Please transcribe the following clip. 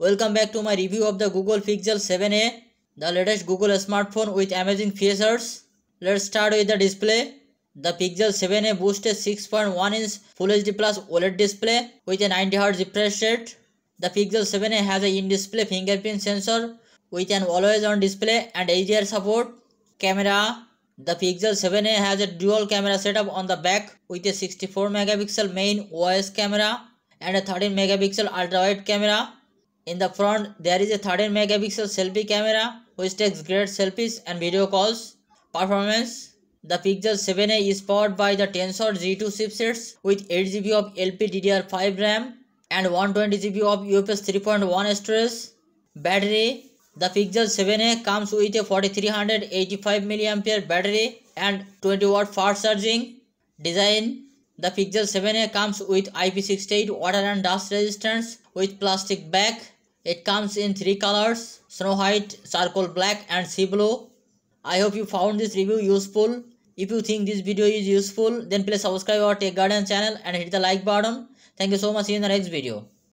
Welcome back to my review of the Google Pixel 7a, the latest Google smartphone with amazing features. Let's start with the display. The Pixel 7a boasts a 6.1 inch Full HD Plus OLED display with a 90Hz refresh rate. The Pixel 7a has a in-display fingerprint sensor with an always-on display and HDR support. Camera The Pixel 7a has a dual camera setup on the back with a 64 megapixel main OIS camera and a 13 megapixel ultra-wide camera. In the front, there is a 13 megapixel selfie camera which takes great selfies and video calls. Performance The Pixel 7a is powered by the Tensor G2 chipsets with 8GB of LPDDR5 RAM and 120GB of UFS 3.1 storage. Battery The Pixel 7a comes with a 4385 mAh battery and 20 watt fast charging. Design The Pixel 7a comes with IP68 water and dust resistance with plastic back. It comes in three colors snow white, charcoal black and sea blue. I hope you found this review useful. If you think this video is useful then please subscribe our Tech Garden channel and hit the like button. Thank you so much see you in the next video.